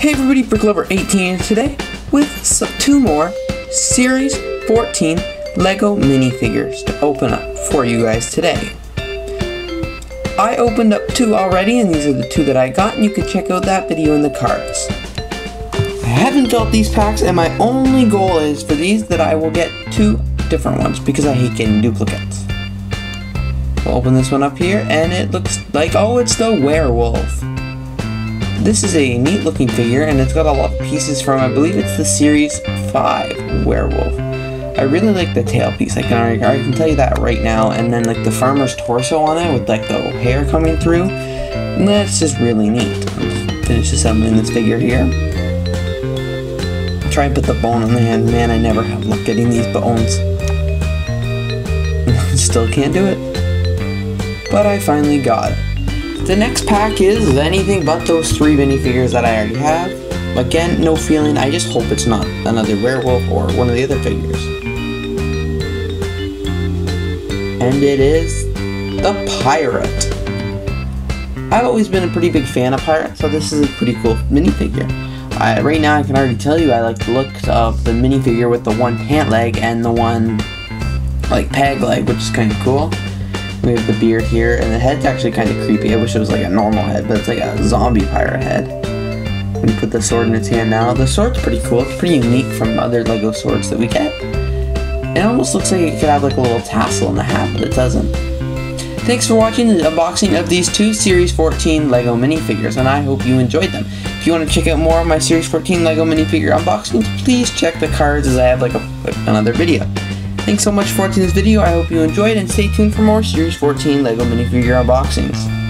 Hey everybody, BrickLover18 today with two more Series 14 LEGO minifigures to open up for you guys today. I opened up two already and these are the two that I got and you can check out that video in the cards. I haven't built these packs and my only goal is for these that I will get two different ones because I hate getting duplicates. We'll open this one up here and it looks like, oh it's the werewolf. This is a neat looking figure and it's got a lot of pieces from, I believe it's the Series 5 Werewolf. I really like the tail piece, I can, I can tell you that right now, and then like the farmer's torso on it with like the hair coming through, that's just really neat. Finish assembling this figure here. Try and put the bone on the hand, man I never have luck getting these bones. Still can't do it. But I finally got it. The next pack is anything but those three minifigures that I already have. Again, no feeling, I just hope it's not another werewolf or one of the other figures. And it is the Pirate. I've always been a pretty big fan of Pirate, so this is a pretty cool minifigure. I, right now I can already tell you I like the look of the minifigure with the one pant leg and the one like peg leg, which is kind of cool. We have the beard here, and the head's actually kind of creepy. I wish it was like a normal head, but it's like a zombie pirate head. We put the sword in its hand now. The sword's pretty cool. It's pretty unique from other LEGO swords that we get. It almost looks like it could have like a little tassel in the hat, but it doesn't. Thanks for watching the unboxing of these two Series 14 LEGO minifigures, and I hope you enjoyed them. If you want to check out more of my Series 14 LEGO minifigure unboxings, please check the cards as I have like a, another video. Thanks so much for watching this video, I hope you enjoyed, and stay tuned for more Series 14 LEGO minifigure unboxings.